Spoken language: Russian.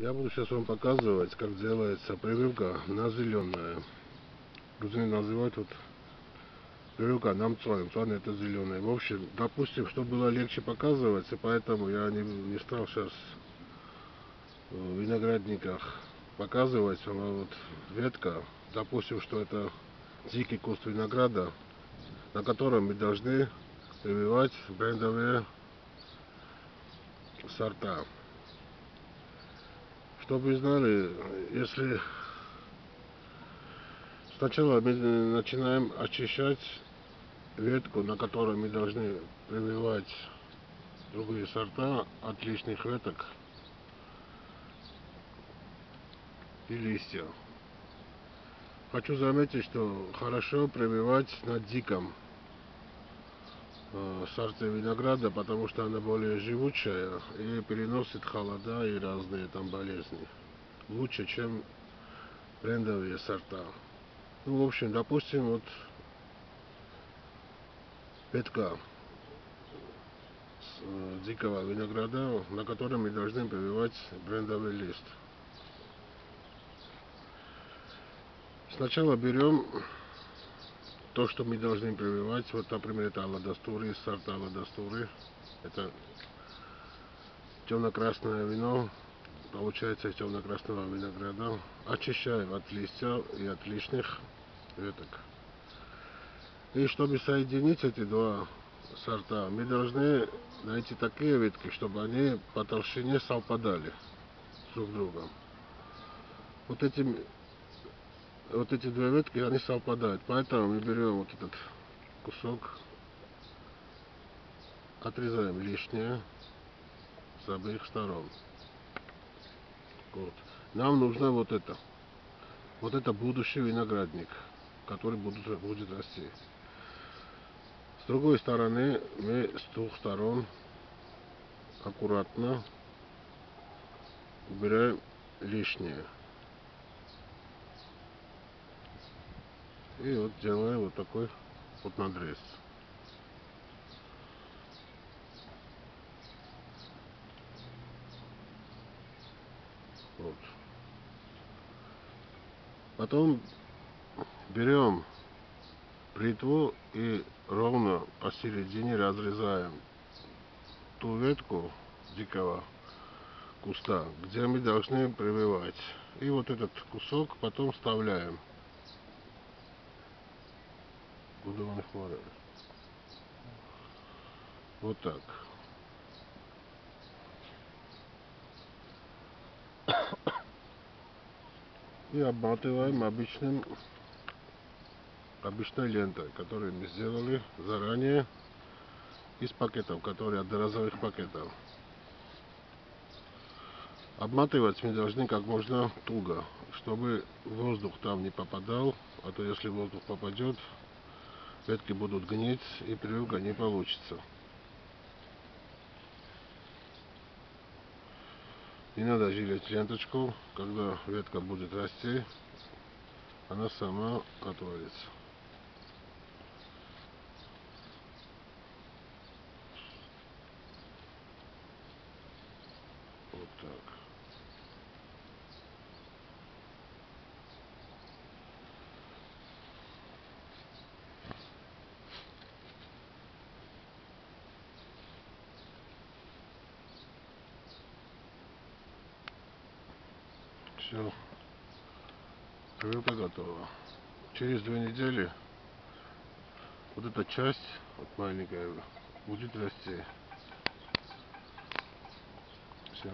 Я буду сейчас вам показывать, как делается прививка на зеленое. Грузины называют вот прививка нам цоем, цоем это зеленое. В общем, допустим, чтобы было легче показывать, и поэтому я не, не стал сейчас в виноградниках показывать, а вот ветка, допустим, что это дикий куст винограда, на котором мы должны прививать брендовые сорта. Чтобы знали, если сначала мы начинаем очищать ветку, на которой мы должны прививать другие сорта от лишних веток и листья. Хочу заметить, что хорошо прививать на диком Э, сорта винограда, потому что она более живучая и переносит холода и разные там болезни. Лучше, чем брендовые сорта. Ну, в общем, допустим, вот петка с э, дикого винограда, на котором мы должны прививать брендовый лист. Сначала берем то, что мы должны прививать, вот, например, это алладастуры, сорта алладастуры, это темно-красное вино, получается из темно-красного винограда, очищаем от листьев и от лишних веток. И чтобы соединить эти два сорта, мы должны найти такие ветки, чтобы они по толщине совпадали друг с другом. Вот этим вот эти две ветки, они совпадают. Поэтому мы берем вот этот кусок, отрезаем лишнее с обеих сторон. Вот. Нам нужно вот это. Вот это будущий виноградник, который будет, будет расти. С другой стороны, мы с двух сторон аккуратно убираем лишнее. И вот делаю вот такой вот надрез. Вот. Потом берем бритву и ровно посередине разрезаем ту ветку дикого куста, где мы должны прививать. И вот этот кусок потом вставляем будованных морей. Вот так. И обматываем обычным обычной лентой, которую мы сделали заранее из пакетов, которые одноразовых пакетов. Обматывать мы должны как можно туго, чтобы воздух там не попадал, а то если воздух попадет, ветки будут гнить и прививка не получится. Не надо жилить ленточку, когда ветка будет расти, она сама отвалится. Вот так. Все. Прививка готова. Через две недели вот эта часть, вот маленькая, будет расти. Все.